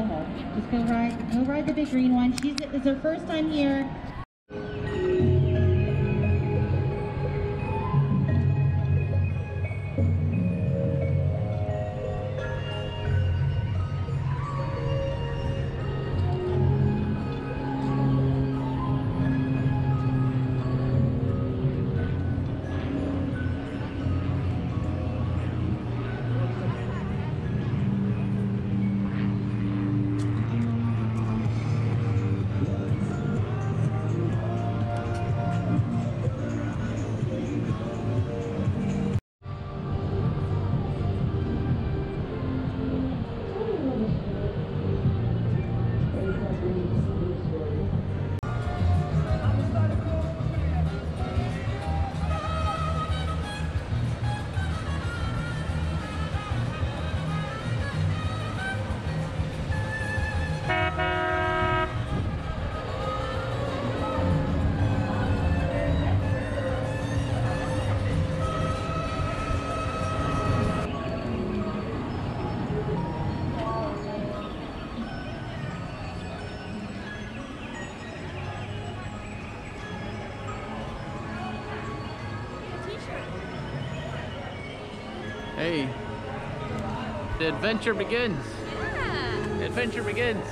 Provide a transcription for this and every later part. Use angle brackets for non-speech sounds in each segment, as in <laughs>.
the Hulk. Just go ride. Go ride the big green one. She's it's her first time here. Hey, the adventure begins. Yeah. Adventure begins.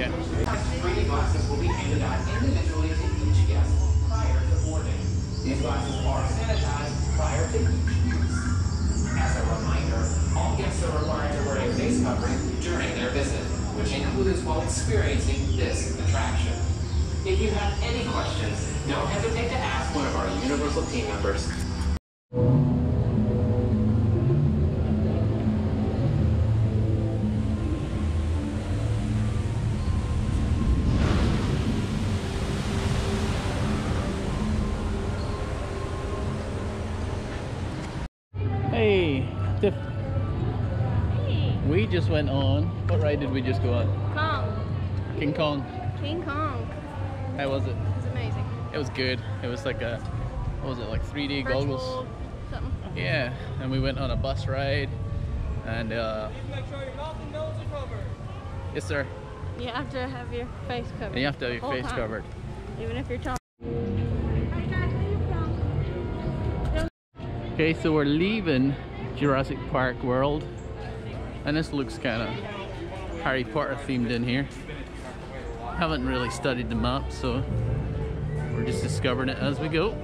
Yeah. Reading glasses will be handed out individually to each guest prior to boarding. These glasses are sanitized prior to each use. As a reminder, all guests are required to wear a face covering during their visit, which includes while experiencing this attraction. If you have any questions, don't hesitate to ask one of our Universal team members. Went on. What ride did we just go on? Kong. King Kong. King Kong. How was it? It's amazing. It was good. It was like a, what was it, like 3D goggles? Something. Yeah, and we went on a bus ride, and uh, sure your mouth and nose are covered. yes sir, You have to have your face covered. and you have to have your Whole face time. covered. Even if you're talking. Okay, so we're leaving Jurassic Park World, and this looks kind of Harry Potter themed in here. Haven't really studied the map, so we're just discovering it as we go.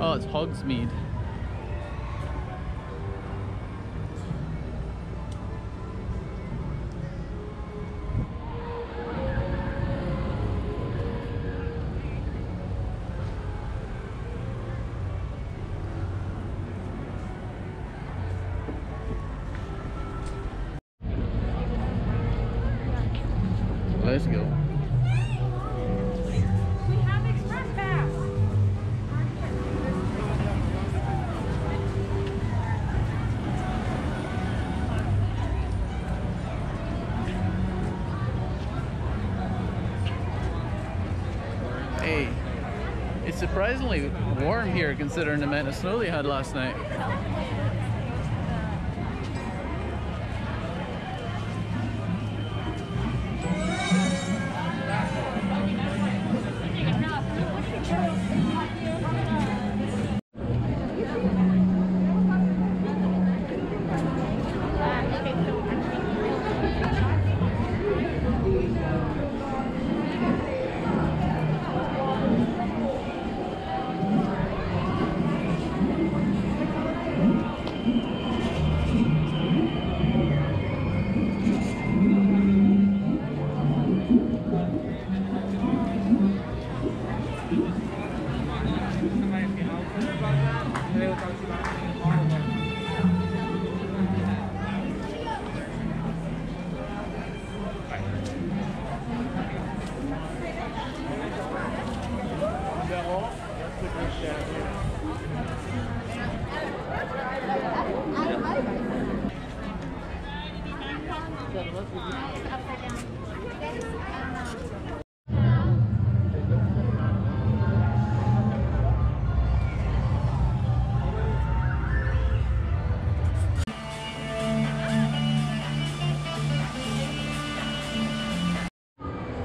Oh, it's Hogsmeade. Let's go. We have express pass. Hey, it's surprisingly warm here considering the amount of snow they had last night.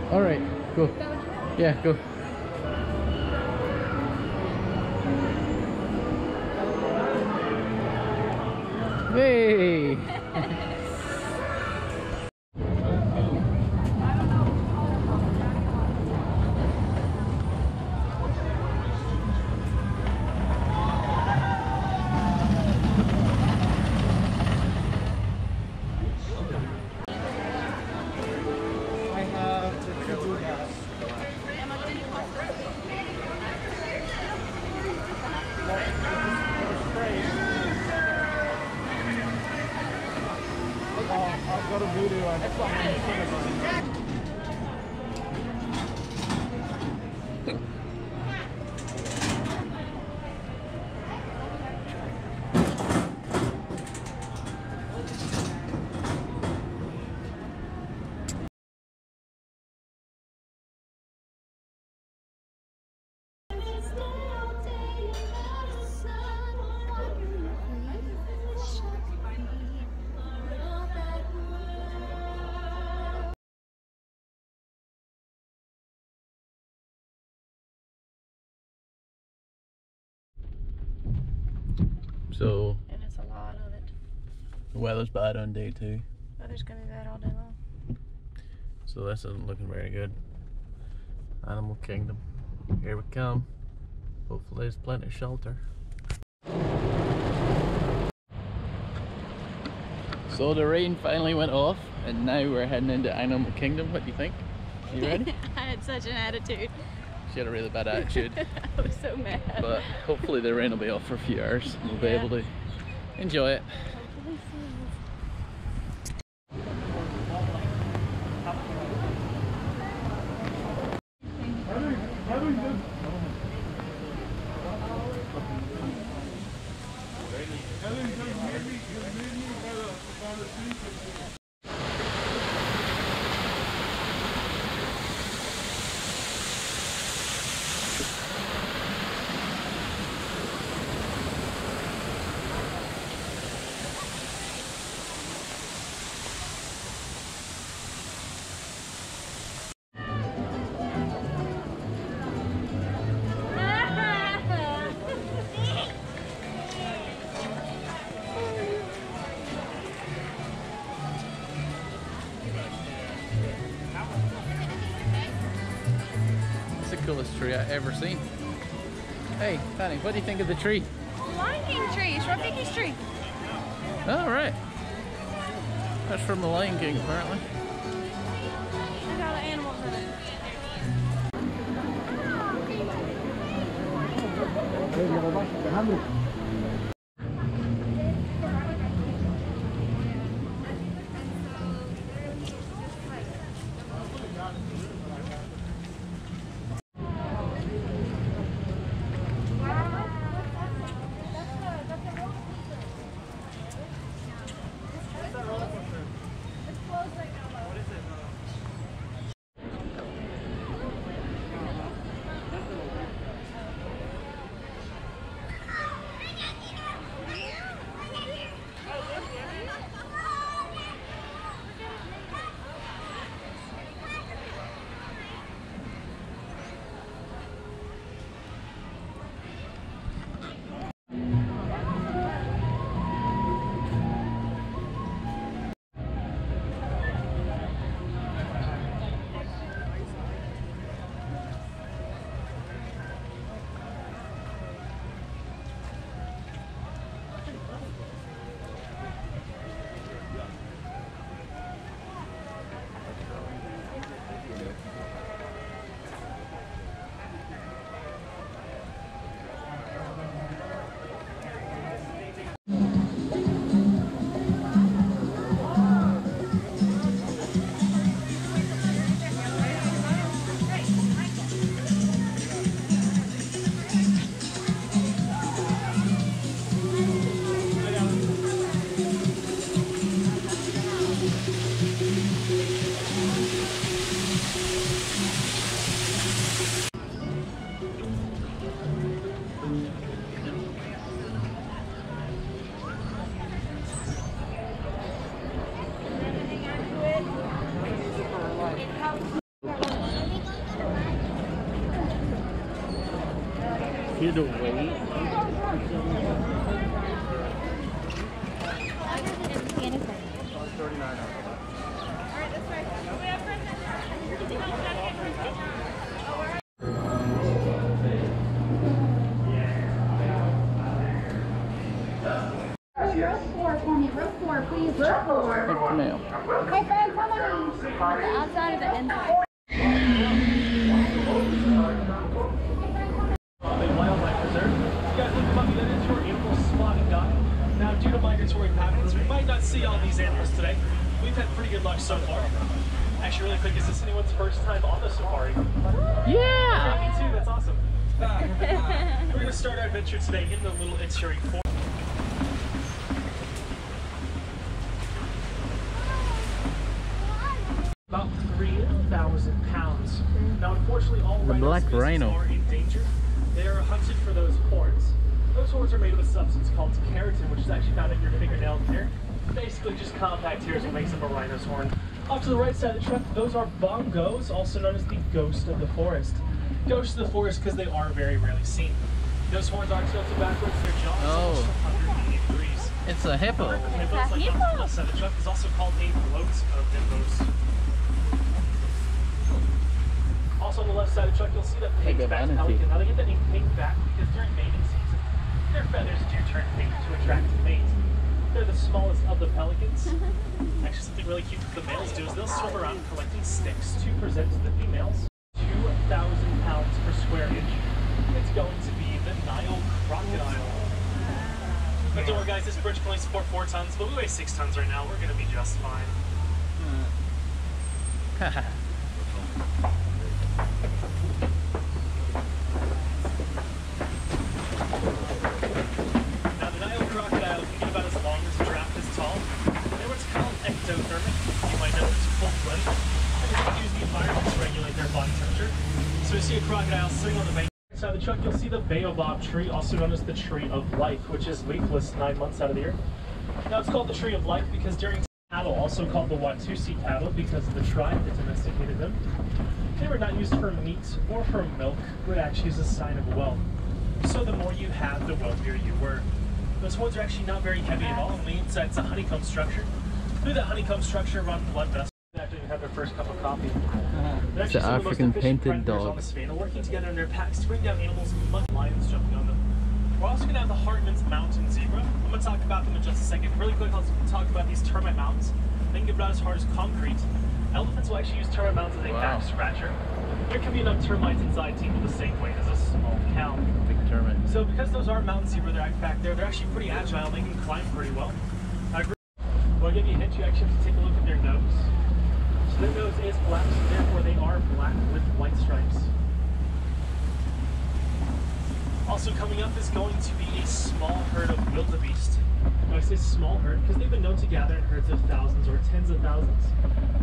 All right, go. Yeah, go. So, And it's a lot of it. the weather's bad on day two, Weather's gonna be bad all day long. so this isn't looking very good. Animal Kingdom. Here we come. Hopefully there's plenty of shelter. So the rain finally went off and now we're heading into Animal Kingdom. What do you think? You ready? <laughs> I had such an attitude. She had a really bad attitude. <laughs> I was so mad. but hopefully the rain will be off for a few hours and we'll be able to enjoy it. Coolest tree I've ever seen. Hey, Fanny, what do you think of the tree? Lion King tree. It's Rafiki's tree. All right. That's from the Lion King, apparently. Look at the animals in it. You me, row please, row four. Take the mail. Hey, friend, come on. The outside of the inside. Wildlife Preserve. Guys look above me, that is your April spotted guide. Now, due to migratory patterns, we might not see all these animals today. We've had pretty good luck so far. Actually, really quick, is this anyone's first time on the safari? Yeah! Me too, that's awesome. We're going to start our adventure today in the Little Ituri Forest. About 3,000 pounds. Now, unfortunately, all The black species rhino. are endangered. They are hunted for those horns. Those horns are made of a substance called keratin, which is actually found in your fingernail here. Basically, just compact here is what makes up a rhino's horn. Off to the right side of the truck, those are bongos, also known as the ghost of the forest. Ghosts of the forest because they are very rarely seen. Those horns aren't tilted backwards, their jaws Oh. almost 180 degrees. It's a hippo. Hippos, like on the left side of the truck, is also called a bloat of hippos. Also on the left side of the truck, you'll see that Like pink back manatee. pelican. Now they get that name pink back because during mating season, their feathers do turn pink to attract mates. They're the smallest of the pelicans. <laughs> Actually, something really cute that the males do is they'll swim around collecting sticks to present to the females. 2,000 pounds per square inch. It's going to be the Nile crocodile. But don't worry, guys, this bridge can only support four tons, but we weigh six tons right now. We're going to be just fine. <laughs> Now, the Nile crocodile can get about as long as a giraffe is tall. They're what's called the baobab tree, also known as the tree of life, which is leafless nine months out of the year. Now it's called the tree of life because during cattle, also called the Watusi cattle because of the tribe that domesticated them, they were not used for meat or for milk, but actually as a sign of wealth. So the more you have, the wealthier you were. Those horns are actually not very heavy at all. On the inside, it's a honeycomb structure. Through that honeycomb structure run blood vessels. After you have their first cup of coffee. Uh-huh. They're It's an the African painted predators on dog. the savanna, working together in their packs to bring down animals like lions jumping on them. We're also going to have the Hartmann's Mountain Zebra. I'm going to talk about them in just a second. Really quick, I'll talk about these termite mountains. They can get about as hard as concrete. Elephants will actually use termite mountains as a Wow. back scratcher. There can be enough termites inside to equal the same weight as a small cow. Big termite. So because those aren't mountain zebra, they're back there, they're actually pretty agile. They can climb pretty well. I agree. Well, I'll give you a hint. You actually have to take a look at their nose. Nose is black, so therefore they are black with white stripes. Also coming up is going to be a small herd of wildebeest. Now I say small herd because they've been known to gather in herds of thousands or tens of thousands,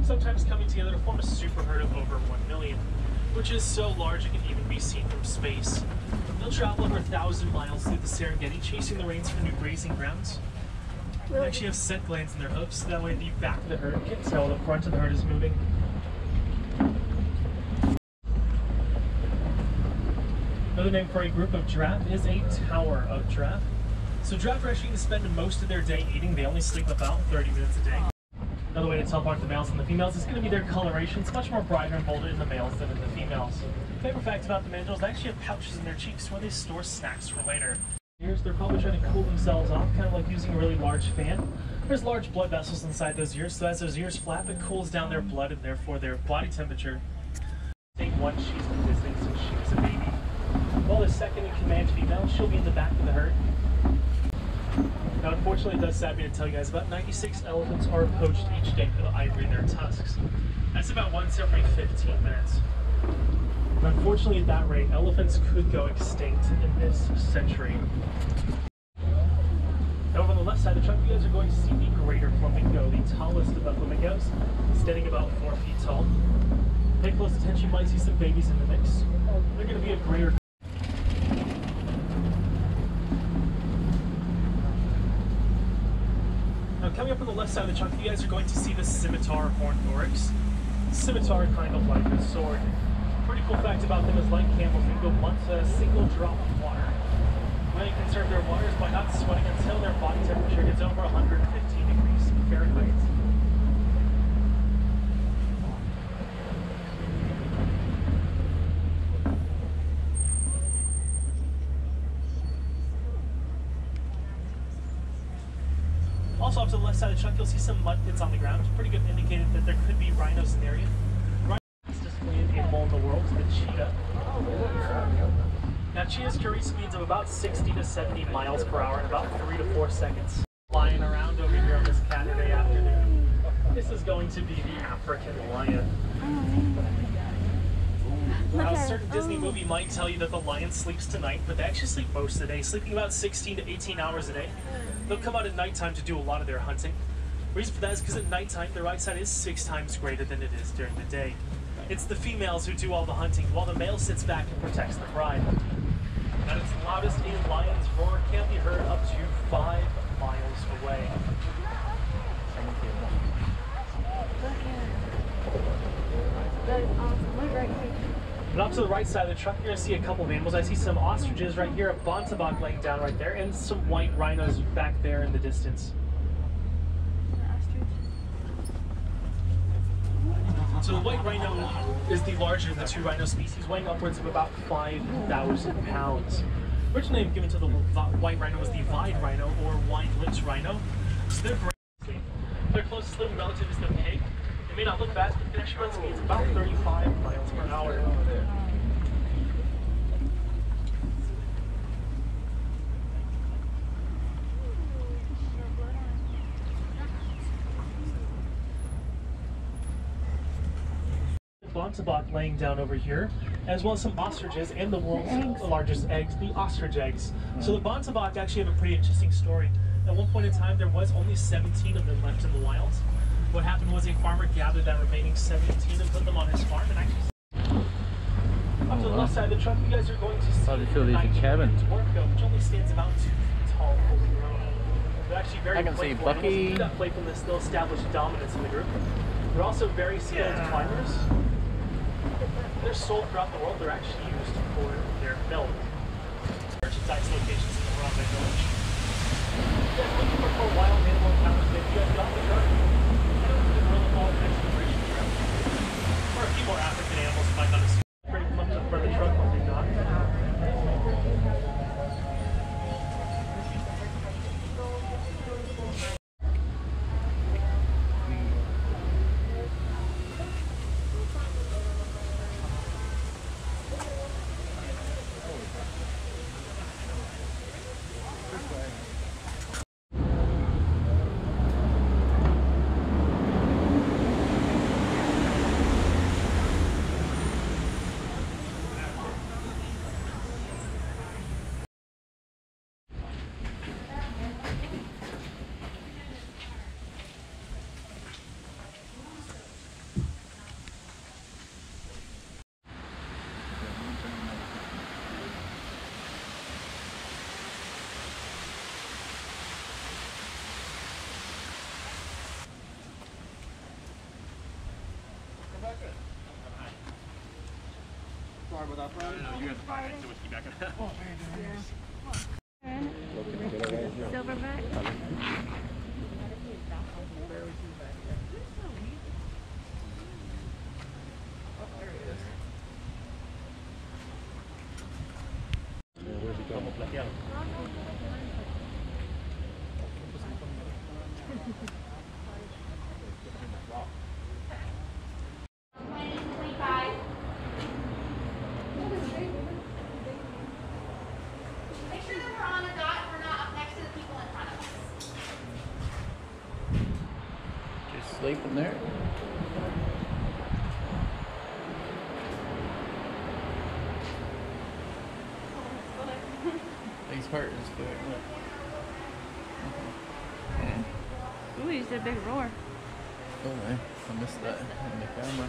sometimes coming together to form a super herd of over 1 million, which is so large it can even be seen from space. They'll travel over a thousand miles through the Serengeti, chasing the rains for new grazing grounds. They actually have scent glands in their hooves, so that way the back of the herd can tell the front of the herd is moving. Another name for a group of giraffe is a tower of giraffe. So giraffe are actually going to spend most of their day eating. They only sleep about 30 minutes a day. Another way to tell apart the males and the females is going to be their coloration. It's much more brighter and bolder in the males than in the females. Favorite fact about the mandrills, they actually have pouches in their cheeks where they store snacks for later. Ears, they're probably trying to cool themselves off, kind of like using a really large fan. There's large blood vessels inside those ears, so as those ears flap, it cools down their blood and therefore their body temperature. Take one, she's been visiting since she was a baby. Well, the second in command female, she'll be in the back of the herd. Now, unfortunately, it does sad me to tell you guys, about 96 elephants are poached each day for the ivory in their tusks. That's about once every 15 minutes. Unfortunately, at that rate, elephants could go extinct in this century. Now, over on the left side of the truck, you guys are going to see the greater flamingo, the tallest of the flamingos, standing about four feet tall. Pay close attention, you might see some babies in the mix. They're going to be a greater Now, coming up on the left side of the truck, you guys are going to see the scimitar horned oryx. Scimitar kind of like a sword. Pretty cool fact about them is like camels, they can go months without a single drop of water. They conserve their water is by not sweating until their body temperature gets over 115 degrees Fahrenheit. Also, up to the left side of the truck, you'll see some mud pits on the ground. Pretty good indicator that there could be rhinos in the area. Rhinos displayed animal in the world, the cheetah. Now, cheetahs carry speeds of about 60 to 70 miles per hour in about 3 to 4 seconds. Flying around over here on this Saturday afternoon. This is going to be the African lion. Now, a certain Disney movie might tell you that the lion sleeps tonight, but they actually sleep most of the day, sleeping about 16 to 18 hours a day. They'll come out at nighttime to do a lot of their hunting. Reason for that is because at nighttime, their eyesight is six times greater than it is during the day. It's the females who do all the hunting, while the male sits back and protects the pride. At its loudest, a lion's roar can be heard up to five miles away. And off to the right side of the truck, you're going to see a couple of animals. I see some ostriches right here, a bontebok laying down right there, and some white rhinos back there in the distance. So the white rhino is the larger of the two rhino species, weighing upwards of about 5,000 pounds. Original name given to the white rhino was the Vide rhino or wine-lips rhino. So great. Their closest living relative is the pig. It may not look fast, but it actually runs speeds about 35 miles per hour. Bontebok laying down over here, as well as some ostriches and the world's largest eggs, the ostrich eggs. So the hmm. Bontebok actually have a pretty interesting story. At one point in time, there was only 17 of them left in the wild. What happened was a farmer gathered that remaining 17 and put them on his farm and actually oh, Up to the left side of the truck, you guys are going to see Thought they showed these the in 19 cabin. Dwarfgo, which only stands about two feet tall fully grown. They're actually very I can see playful animals. Bucky. That playfulness, they'll establish dominance in the group. They're also very skilled climbers. They're sold throughout the world. They're actually used for their milk. Merchandise locations in the village. If you guys looking for wild you got the to a few more African animals might. Pretty pumped up for the truck when they not. Sorry about that, friend. Silverback. Make sure that we're on a dot, we're not up next to the people in front of us. Just sleeping there. These hurt is good. Look. Ooh, you did a big roar. Oh, man. I missed that in the camera.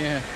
Yeah.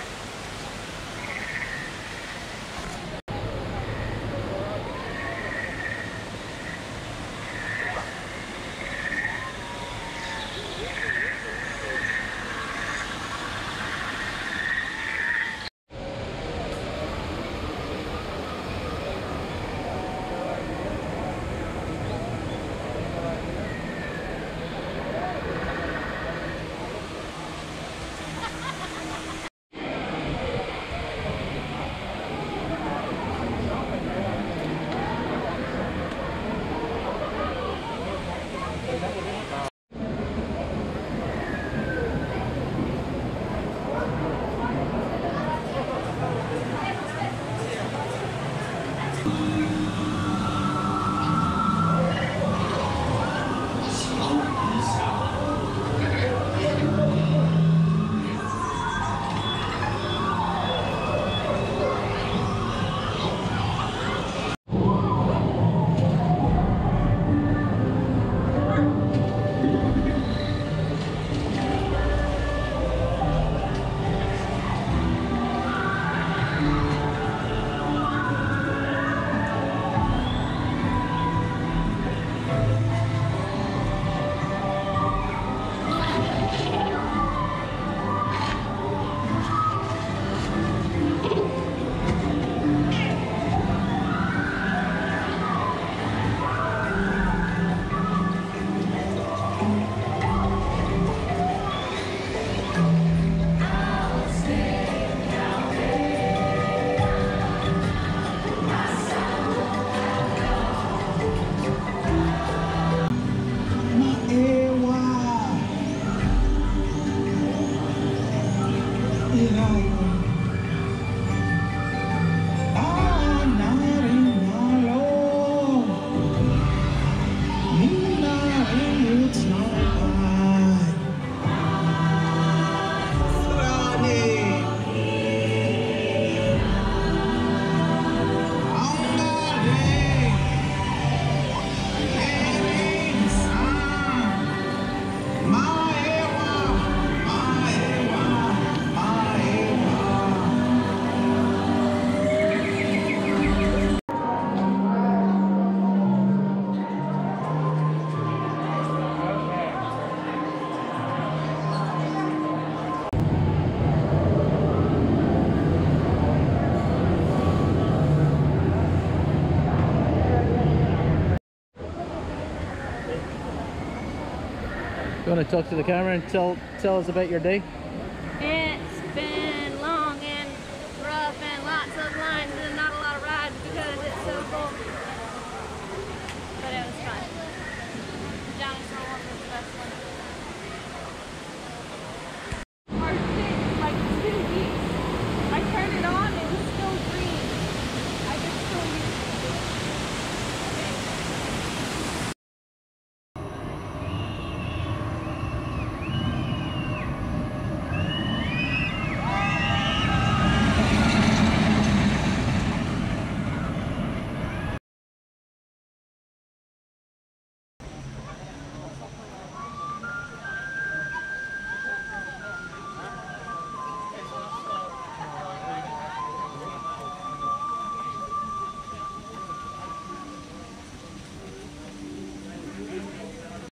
Want to talk to the camera and tell tell us about your day?